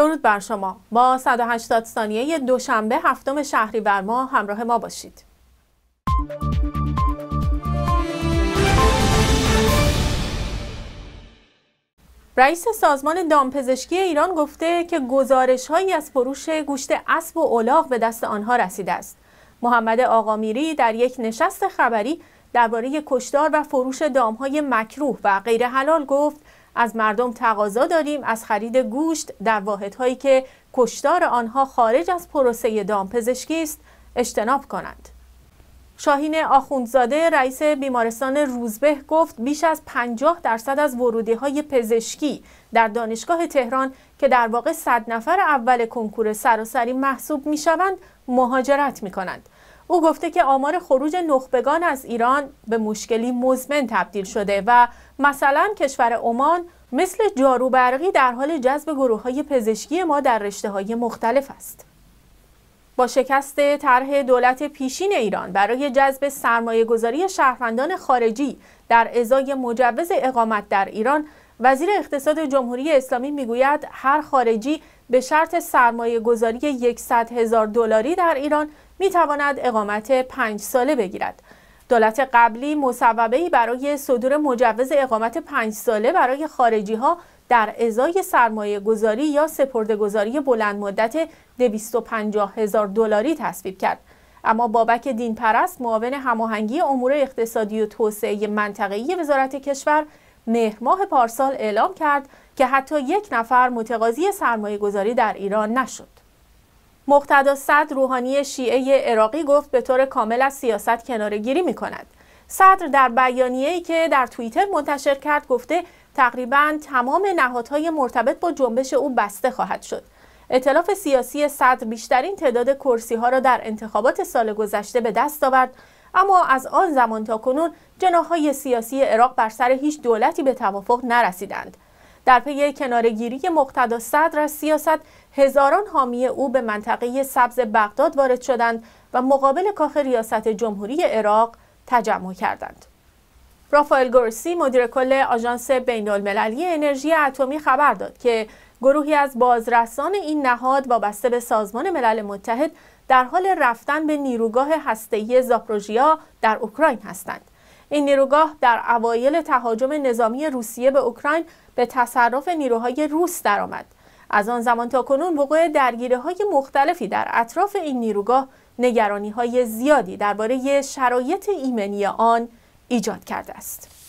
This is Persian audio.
درود بر شما با 180 ثانیه دوشنبه هفتم شهریور ماه همراه ما باشید رئیس سازمان دامپزشکی ایران گفته که گزارش هایی از فروش گوشت اسب و الاغ به دست آنها رسیده است. محمد آقامیری در یک نشست خبری درباره کشتار و فروش دامهای مکروه و غیر حلال گفت از مردم تقاضا داریم از خرید گوشت در واحدهایی که کشتار آنها خارج از پروسه دامپزشکی است اجتناب کنند. شاهین آخوندزاده رئیس بیمارستان روزبه گفت بیش از 50 درصد از ورودی های پزشکی در دانشگاه تهران که در واقع 100 نفر اول کنکور سراسری محسوب می شوند مهاجرت می کنند. او گفته که آمار خروج نخبگان از ایران به مشکلی مزمن تبدیل شده و مثلا کشور عمان مثل جارو برقی در حال جذب گروه های پزشکی ما در رشته های مختلف است. با شکست طرح دولت پیشین ایران برای جذب سرمایه گذاری شهروندان خارجی در ازای مجوز اقامت در ایران وزیر اقتصاد جمهوری اسلامی می‌گوید هر خارجی به شرط سرمایه گذاری 100 هزار دلاری در ایران می تواند اقامت پنج ساله بگیرد. دولت قبلی مصوبه‌ای برای صدور مجوز اقامت پنج ساله برای خارجی ها در ازای سرمایه گذاری یا سپرده گذاری بلند مدت 250 هزار دلاری تصویب کرد. اما بابک دین پرست معاون هماهنگی امور اقتصادی و توسعه منطقه‌ای وزارت کشور مهر ماه پارسال اعلام کرد که حتی یک نفر متقاضی سرمایه گذاری در ایران نشد. مقتدا صدر روحانی شیعه عراقی گفت به طور کامل از سیاست کناره گیری می کند. صدر در بیانیه‌ای که در توییتر منتشر کرد گفته تقریبا تمام نهادهای مرتبط با جنبش او بسته خواهد شد. اطلاف سیاسی صدر بیشترین تعداد کرسی ها را در انتخابات سال گذشته به دست آورد اما از آن زمان تا کنون جناهای سیاسی عراق بر سر هیچ دولتی به توافق نرسیدند. در پی کنارگیری مقتدا صدر از سیاست هزاران حامی او به منطقه سبز بغداد وارد شدند و مقابل کاخ ریاست جمهوری عراق تجمع کردند. رافائل گورسی مدیر کل آژانس بین المللی انرژی اتمی خبر داد که گروهی از بازرسان این نهاد وابسته به سازمان ملل متحد در حال رفتن به نیروگاه هسته‌ای زاپروژیا در اوکراین هستند. این نیروگاه در اوایل تهاجم نظامی روسیه به اوکراین به تصرف نیروهای روس درآمد. از آن زمان تا کنون وقوع درگیری های مختلفی در اطراف این نیروگاه نگرانی های زیادی درباره شرایط ایمنی آن ایجاد کرده است.